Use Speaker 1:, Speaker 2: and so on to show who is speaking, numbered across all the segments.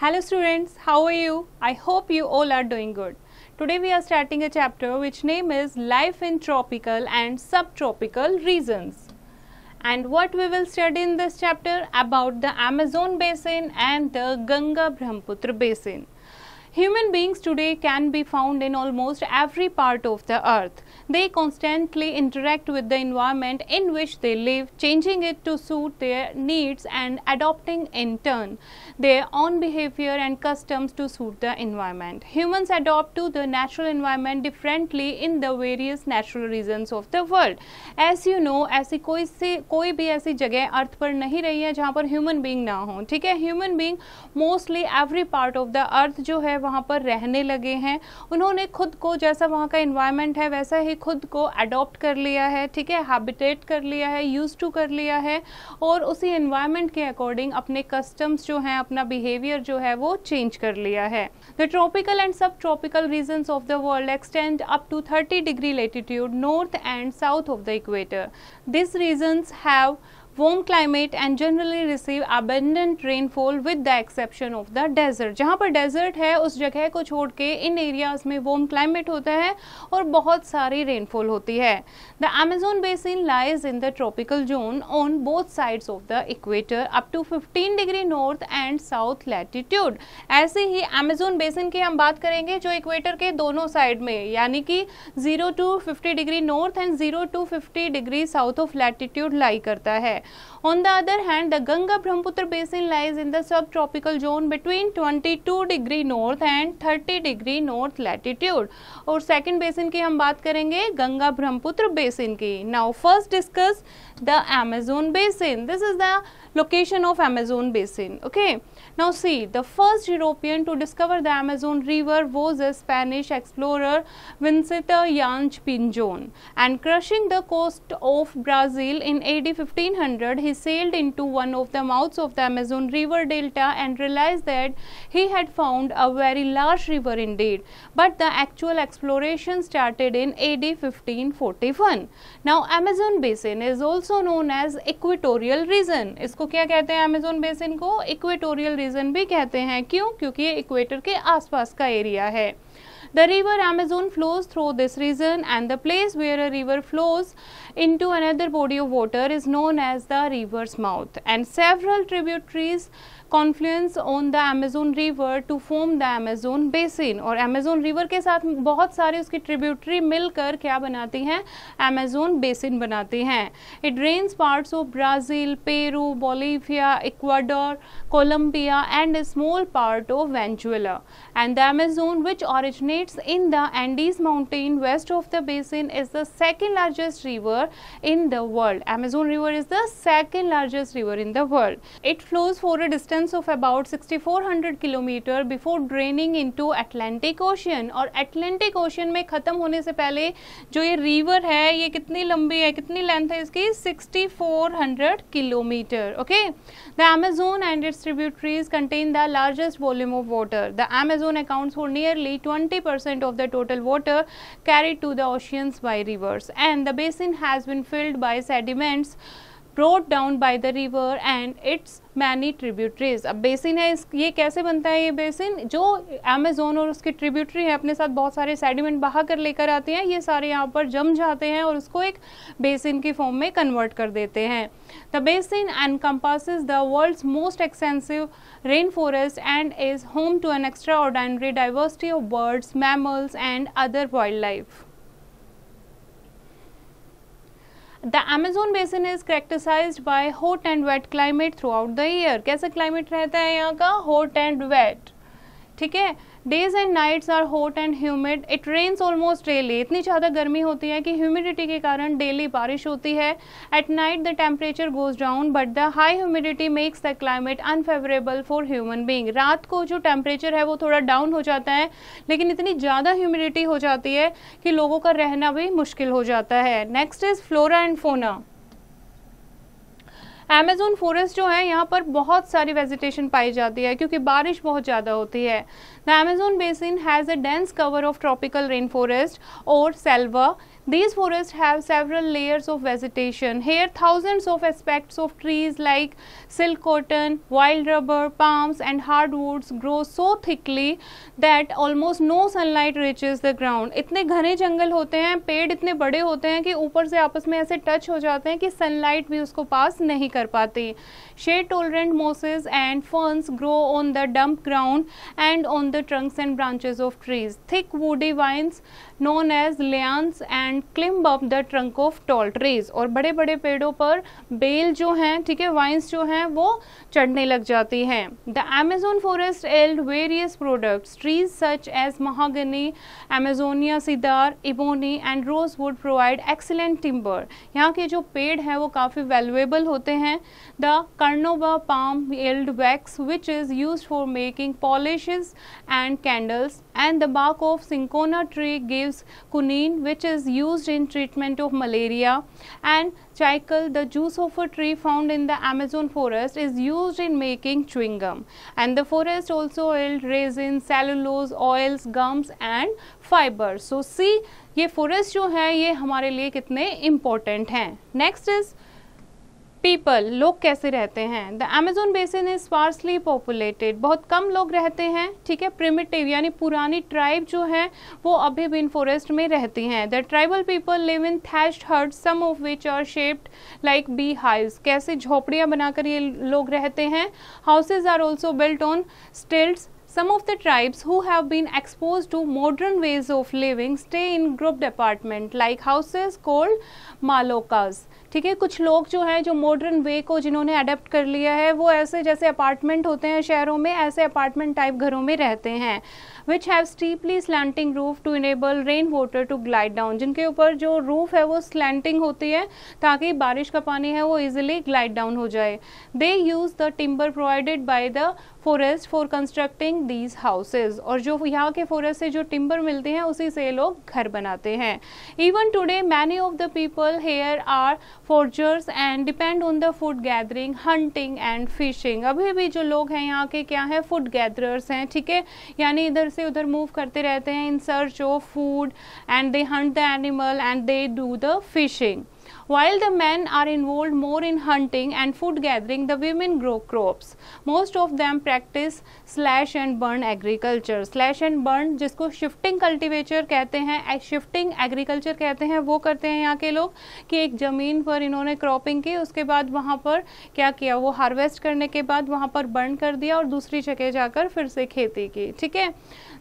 Speaker 1: Hello students, how are you? I hope you all are doing good. Today we are starting a chapter which name is Life in Tropical and Subtropical Regions. And what we will study in this chapter about the Amazon basin and the Ganga Brahmaputra basin. Human beings today can be found in almost every part of the earth. They constantly interact with the environment in which they live, changing it to suit their needs and adopting in turn their own behavior and customs to suit the environment. Humans adopt to the natural environment differently in the various natural regions of the world. As you know, ऐसी कोई सी कोई भी ऐसी जगह अर्थ पर नहीं रही है जहाँ पर ह्यूमन बींग ना हो ठीक है human being mostly every part of the earth जो है वहाँ पर रहने लगे हैं उन्होंने खुद को जैसा वहाँ का इन्वायरमेंट है वैसा ही खुद को अडॉप्ट कर लिया है, ठीक है? हैबिटेट कर लिया है यूज़ टू कर लिया है और उसी इन्वायरमेंट के अकॉर्डिंग अपने कस्टम्स जो हैं, अपना बिहेवियर जो है, वो चेंज कर लिया है। The tropical and subtropical region of the world extend up to 30 degree latitude north and south of the equator this regions have warm climate and generally receive abundant rainfall with the exception of the desert जहाँ पर desert है, उस जगह को छोड़ के इन areas में वार्म क्लाइमेट होता है और बहुत सारी रेनफॉल होती है। The Amazon basin lies in the tropical zone on both sides of the equator up to 15 degree north and south latitude ऐसे ही अमेजोन बेसिन की हम बात करेंगे जो इक्वेटर के दोनों साइड में, यानी कि zero to 50 degree north and zero to 50 degree south of latitude lie करता है। On the other hand, the Ganga Brahmaputra basin lies in the subtropical zone between 22 degree north and 30 degree north latitude. और second basin की हम बात करेंगे Ganga Brahmaputra basin की. Now first discuss the Amazon basin. This is the location of Amazon basin. Okay. Now see, the first European to discover the Amazon river was a Spanish explorer Vicente Yanch Pinzon. And crushing the coast of Brazil in AD 1500, he sailed into one of the mouths of the Amazon river delta and realized that he had found a very large river indeed. But the actual exploration started in AD 1541. Now Amazon basin is also known as equatorial region. इसको क्या कहते हैं Amazon basin को equatorial region भी कहते हैं क्यों क्योंकि ये इक्वेटर के आसपास का एरिया है The river Amazon flows through this region and the place where a river flows into another body of water is known as the river's mouth. And several tributaries confluence on the Amazon river to form the Amazon basin और Amazon river के साथ बहुत सारे उसकी tributary मिलकर क्या बनाती हैं? अमेजोन बेसिन बनाती हैं। It rains parts of Brazil Peru Bolivia Ecuador Colombia and small part of Venezuela and the Amazon which originates in the Andes mountain west of the basin is the second largest river in the world Amazon river is the second largest river in the world it flows for a distance distance of about 6400 kilometre before draining into Atlantic Ocean और Atlantic Ocean में ख़त्म होने से पहले जो ये river है, ये कितनी लंबी है, कितनी लेंथ है इसकी? 6400 kilometre okay the Amazon and its tributaries contain the largest volume of water the Amazon accounts for nearly 20 percent of the total water carried to the oceans by rivers. And the basin has been filled by sediments brought down by the river and its many tributaries अब basin है, इस, ये कैसे बनता है ये basin जो Amazon और उसकी ट्रिब्यूटरी है, अपने साथ बहुत सारे सेडिमेंट बहा कर लेकर आते हैं, ये सारे यहाँ पर जम जाते हैं और उसको एक बेसिन की फॉर्म में कन्वर्ट कर देते हैं। The basin and compasses the world's most extensive rainforest and is home to an extraordinary diversity of birds mammals and other wildlife The Amazon basin is characterized by hot and wet climate throughout the year. कैसा climate रहता है यहाँ का hot and wet. ठीक है? Days and nights are hot and humid it rains almost daily इतनी ज़्यादा गर्मी होती है कि ह्यूमिडिटी के कारण डेली बारिश होती है। At night the temperature goes down but the high humidity makes the climate unfavourable for human being रात को जो टेम्परेचर है वो थोड़ा डाउन हो जाता है, लेकिन इतनी ज़्यादा ह्यूमिडिटी हो जाती है कि लोगों का रहना भी मुश्किल हो जाता है। Next is flora and fauna Amazon forest जो है, यहाँ पर बहुत सारी वेजिटेशन पाई जाती है क्योंकि बारिश बहुत ज़्यादा होती है। The Amazon basin has a dense cover of tropical rainforest और selva These forests have several layers of vegetation. Here thousands of aspects of trees like silk cotton, wild rubber, palms and hardwoods grow so thickly that almost no sunlight reaches the ground. इतने घने जंगल होते हैं पेड़ इतने बड़े होते हैं कि ऊपर से आपस में ऐसे टच हो जाते हैं कि सनलाइट भी उसको पास नहीं कर पाती Shade tolerant mosses and ferns grow on the damp ground and on the trunks and branches of trees. Thick woody vines known as lianes and climb up the trunk of tall trees. और बड़े बड़े पेड़ों पर bell जो हैं ठीक है wines जो हैं वो चढ़ने लग जाती हैं the Amazon forest yield various products trees such as mahogany Amazonia cedar ebony and rosewood provide excellent timber यहाँ के जो पेड़ हैं वो काफ़ी वैल्यूएबल होते हैं the Carnauba palm yield wax which is used for making polishes and candles and the bark of cinchona tree gives quinine which is used in treatment of malaria and chicle the juice of a tree found in the Amazon forest is used in making chewing gum and the forest also yield resin, cellulose, oils, gums and fibers. So see ये forest जो है ये हमारे लिए कितने important हैं next is people लोग कैसे रहते हैं? The Amazon basin is sparsely populated बहुत कम लोग रहते हैं, ठीक है? प्रिमिटिव यानी पुरानी ट्राइब जो है, वो अभी भी इन फॉरेस्ट में रहती हैं. The tribal people live in thatched hurt some of which are shaped like beehives कैसे झोपड़ियाँ बनाकर ये लोग रहते हैं? Houses are also built on stilts Some of the tribes who have been exposed to modern ways of living stay in grouped apartment like houses called malokas. ठीक है, कुछ लोग जो हैं, जो मॉडर्न वे को जिन्होंने अडेप्ट कर लिया है, वो ऐसे जैसे अपार्टमेंट होते हैं शहरों में, ऐसे अपार्टमेंट टाइप घरों में रहते हैं। Which have steeply slanting roof to enable rain water to glide down जिनके ऊपर जो रूफ है वो स्लैंटिंग होती है ताकि बारिश का पानी है वो इजिली ग्लाइड डाउन हो जाए। They use the timber provided by the forest for constructing these houses और जो यहाँ के फॉरेस्ट से जो टिम्बर मिलते हैं, उसी से लोग घर बनाते हैं। Even today many of the people here are foragers and depend on the food gathering hunting and fishing अभी भी जो लोग हैं यहाँ के, क्या हैं फ़ूड गैदरर्स हैं, ठीक है? यानी इधर से उधर मूव करते रहते हैं in search of food and they hunt the animal and they do the fishing While the men are involved more in hunting and food gathering, the women grow crops. Most of them practice slash and burn agriculture. Slash and burn जिसको shifting cultivator कहते हैं shifting agriculture कहते हैं वो करते हैं यहाँ के लोग कि एक ज़मीन पर इन्होंने क्रॉपिंग की उसके बाद वहाँ पर क्या किया वो हार्वेस्ट करने के बाद वहाँ पर बर्न कर दिया और दूसरी जगह जाकर फिर से खेती की ठीक है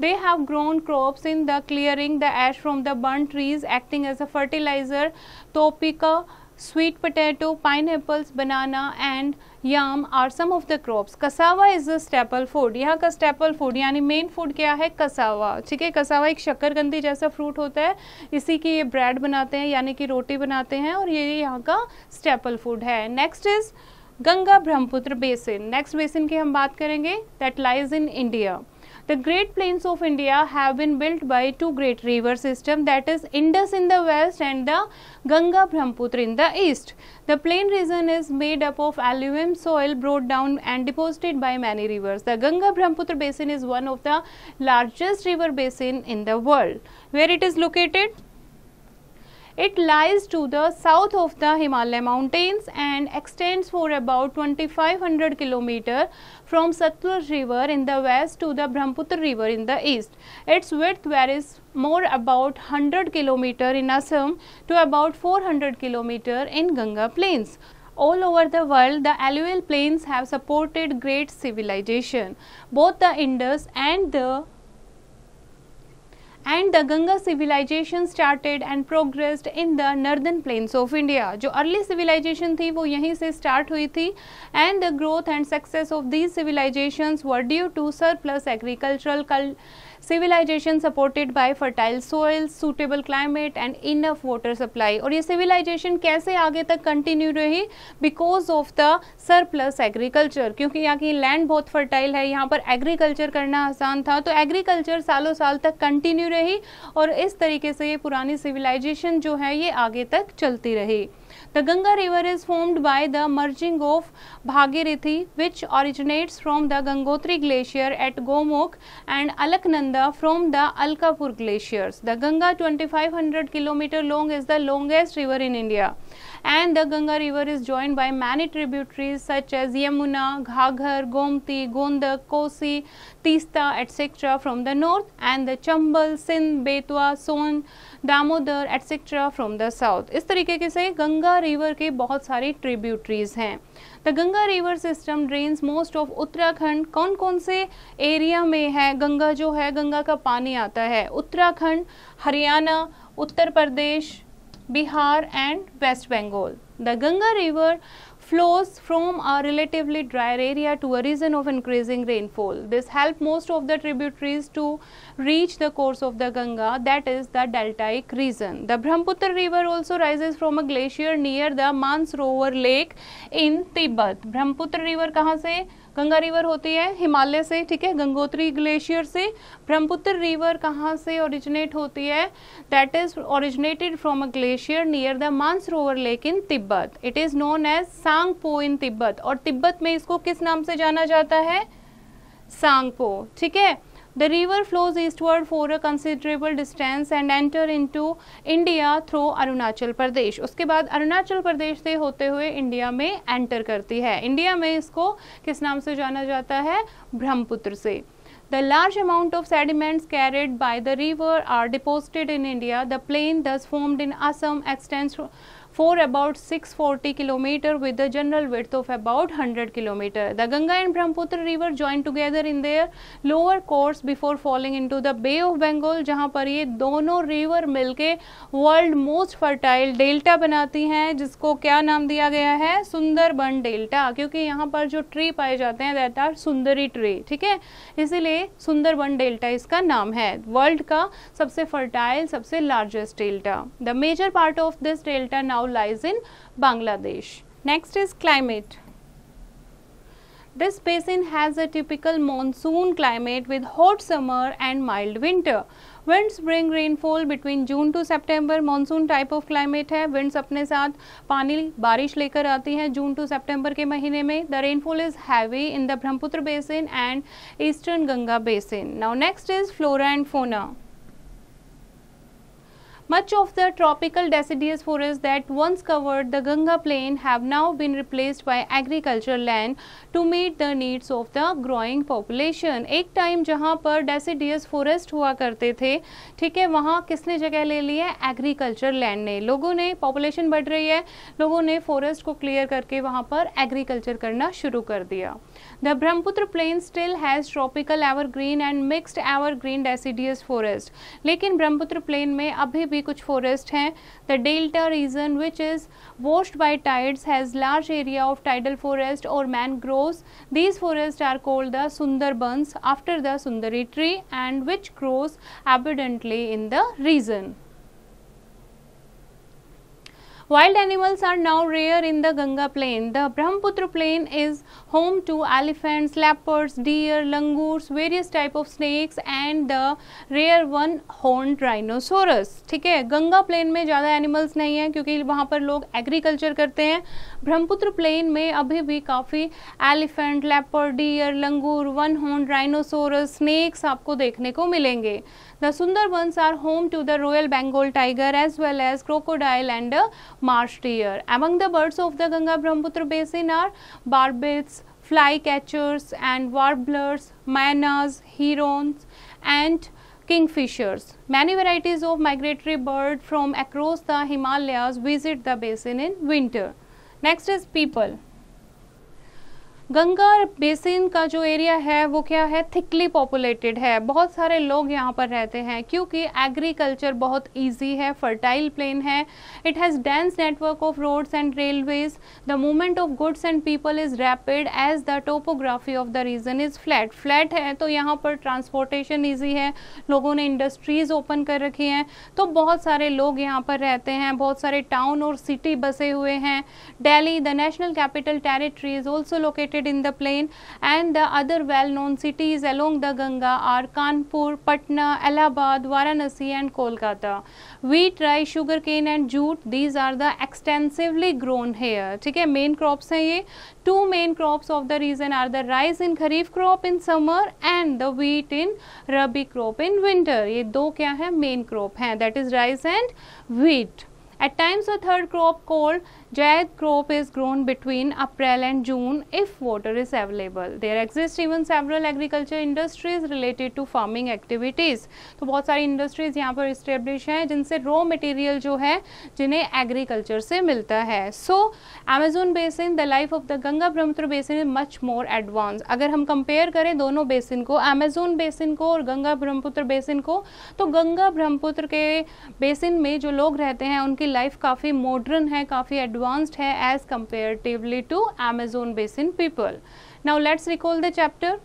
Speaker 1: They have grown crops in the clearing the ash from the burnt trees acting as a fertilizer. Topeka, sweet potato, pineapples, banana and yam are some of the crops. Cassava is a staple food. यहाँ का staple food यानी main food क्या है cassava ठीक है cassava एक शक्करकंदी जैसा fruit होता है इसी की ये ब्रेड बनाते हैं यानी कि रोटी बनाते हैं और ये यहाँ का staple food है next is Ganga Brahmaputra basin next basin की हम बात करेंगे that lies in India The Great Plains of India have been built by two great river systems that is Indus in the west and the Ganga Brahmaputra in the east. The plain region is made up of alluvium soil brought down and deposited by many rivers. The Ganga Brahmaputra basin is one of the largest river basin in the world. Where it is located? It lies to the south of the Himalaya mountains and extends for about 2500 km from Satluj river in the west to the Brahmaputra river in the east. Its width varies more about 100 km in Assam to about 400 km in Ganga plains. All over the world, the alluvial plains have supported great civilization. Both the Indus and the and the Ganga civilization started and progressed in the northern plains of India. जो early civilization थी वो यहीं से start हुई थी and the growth and success of these civilizations were due to surplus agricultural civilization supported by fertile soil suitable climate and enough water supply और ये civilisation कैसे आगे तक कंटिन्यू रही? Because of the surplus agriculture क्योंकि यहाँ की land बहुत फर्टाइल है, यहाँ पर एग्रीकल्चर करना आसान था तो एग्रीकल्चर सालों साल तक कंटिन्यू रही और इस तरीके से ये पुरानी सिविलाइजेशन जो है, ये आगे तक चलती रही। The Ganga river is formed by the merging of Bhagirathi which originates from the Gangotri glacier at Gomukh and Alaknanda from the Alkapur glaciers. The Ganga 2500 km long is the longest river in India and the Ganga river is joined by many tributaries such as Yamuna, Ghaghar, Gomti, Gondak, Kosi, Tista etc. from the north and the Chambal, Sindh, Betwa, Son, Damodar etcetera from the south इस तरीके से Ganga river के बहुत सारी tributaries हैं the Ganga river system drains most of Uttarakhand कौन कौन से एरिया में है गंगा जो है गंगा का पानी आता है Uttarakhand Haryana Uttar Pradesh Bihar and West Bengal. The Ganga river flows from a relatively dry area to a region of increasing rainfall. This helps most of the tributaries to reach the course of the Ganga that is the deltaic region. The Brahmaputra river also rises from a glacier near the Mansarovar lake in Tibet. Brahmaputra river कहाँ से Ganga river होती है, हिमालय से, ठीक है, Gangotri glacier से, Brahmaputra river कहाँ से ओरिजिनेट होती है? That is originated from a glacier near the Mansarovar lake in Tibet it is known as Tsangpo in Tibet और तिब्बत में इसको किस नाम से जाना जाता है? सांगपो ठीक है? The river flows eastward for a considerable distance and enter into India through Arunachal Pradesh उसके बाद अरुणाचल प्रदेश से होते हुए इंडिया में एंटर करती है इंडिया में इसको किस नाम से जाना जाता है ब्रह्मपुत्र से The large amount of sediments carried by the river are deposited in India. The plain thus formed in Assam extends for about 640 km with a general width of about 100 km. The Ganga and Brahmaputra river join together in their lower course before falling into the Bay of Bengal, जहाँ पर ये दोनों river मिलके world most fertile delta बनाती हैं, जिसको क्या नाम दिया गया है? सुंदरबन डेल्टा क्योंकि यहाँ पर जो ट्री पाए जाते हैं दैट आर सुंदरी ट्री ठीक है? इसीलिए सुंदरबन डेल्टा इसका नाम है। वर्ल्ड का सबसे फर्टाइल सबसे largest delta the major part of this delta now now lies in Bangladesh. Next is climate. This basin has a typical monsoon climate with hot summer and mild winter. Winds bring rainfall between June to September. Monsoon type of climate है winds अपने साथ पानी बारिश लेकर आती हैं जून to सितंबर के महीने में The rainfall is heavy in the Brahmaputra basin and eastern Ganga basin. Now next is flora and fauna. Much of the tropical deciduous forest that once covered the Ganga plain have now been replaced by agricultural land to meet the needs of the growing population. एक time जहाँ पर deciduous forest हुआ करते थे ठीक है वहाँ किसने जगह ले ली है एग्रीकल्चर लैंड ने लोगों ने पॉपुलेशन बढ़ रही है लोगों ने फॉरेस्ट को क्लियर करके वहाँ पर एग्रीकल्चर करना शुरू कर दिया The Brahmaputra plain still has tropical evergreen and mixed evergreen deciduous forest. लेकिन ब्रह्मपुत्र प्लेन में अभी भी कुछ फॉरेस्ट हैं the delta region which is washed by tides has large area of tidal forest or mangroves. These forests are called the Sundarbans after the Sundari tree and which grows abundantly in the region. Wild animals are now rare in the Ganga plain. The Brahmaputra plain is home to elephants, leopards, deer, langurs, various type of snakes and the rare one horned rhinoceros. ठीक है Ganga plane में ज़्यादा animals नहीं है क्योंकि वहाँ पर लोग एग्रीकल्चर करते हैं ब्रह्मपुत्र प्लेन में अभी भी काफ़ी elephant leopard deer langur one horn rhinoceros snakes आपको देखने को मिलेंगे The Sundarbans are home to the Royal Bengal tiger as well as crocodile and uh, marsh deer. Among the birds of the Ganga Brahmaputra basin are barbets, flycatchers and warblers, maynas, herons and kingfishers. Many varieties of migratory birds from across the Himalayas visit the basin in winter. Next is people. Ganga basin का जो area है, वो क्या है? Thickly populated है। बहुत सारे लोग यहाँ पर रहते हैं क्योंकि एग्रीकल्चर बहुत इजी है फर्टाइल प्लेन है। It has dense network of roads and railways the movement of goods and people is rapid as the topography of the region is flat flat है तो यहाँ पर ट्रांसपोर्टेशन ईजी है। लोगों ने इंडस्ट्रीज़ ओपन कर रखी हैं। तो बहुत सारे लोग यहाँ पर रहते हैं। बहुत सारे टाउन और सिटी बसे हुए हैं। Delhi the national capital territory is also located located in the plain and the other well-known cities along the Ganga are Kanpur, Patna, Allahabad, Varanasi and Kolkata. Wheat, rice, sugarcane and jute these are the extensively grown here. ठीक है main crops हैं ये two main crops of the region are the rice in kharif crop in summer and the wheat in rabi crop in winter. ये दो क्या है main crop हैं that is rice and wheat. At times a third crop called Jayad crop is grown between April and June if water is available. There exist even several agriculture industries related to farming activities. तो बहुत सारी industries यहाँ पर establish हैं, जिनसे raw material जो है, जिन्हें एग्रीकल्चर से मिलता है so Amazon basin the life of the Ganga Brahmaputra basin is much more advance अगर हम कंपेयर करें दोनों बेसिन को अमेजोन बेसिन को और गंगा ब्रह्मपुत्र बेसिन को तो गंगा ब्रह्मपुत्र के बेसिन में जो लोग रहते हैं, उनकी लाइफ काफ़ी मॉडर्न है, काफ़ी advance advanced hai as comparatively to Amazon basin people. Now let's recall the chapter.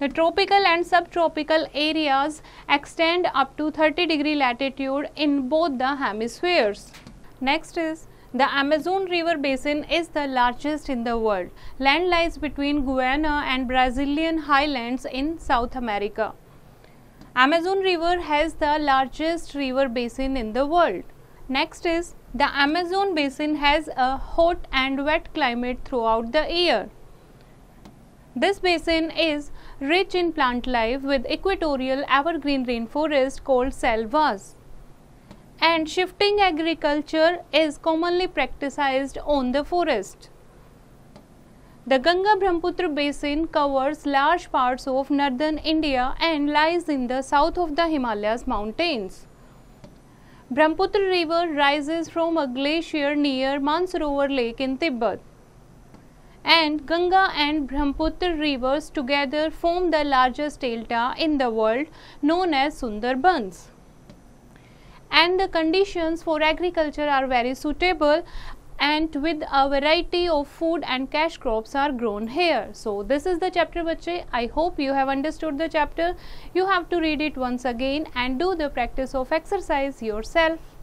Speaker 1: The tropical and subtropical areas extend up to 30 degree latitude in both the hemispheres. Next is the Amazon River Basin is the largest in the world. Land lies between Guyana and Brazilian highlands in South America. Amazon River has the largest river basin in the world. Next is the Amazon basin has a hot and wet climate throughout the year. This basin is rich in plant life with equatorial evergreen rainforest called selvas. And shifting agriculture is commonly practiced on the forest. The Ganga Brahmaputra basin covers large parts of northern India and lies in the south of the Himalayas mountains. Brahmaputra river rises from a glacier near Mansarovar lake in Tibet. And Ganga and Brahmaputra rivers together form the largest delta in the world known as Sundarbans. And the conditions for agriculture are very suitable and with a variety of food and cash crops are grown here. So this is the chapter bache. I hope you have understood the chapter. You have to read it once again and do the practice of exercise yourself.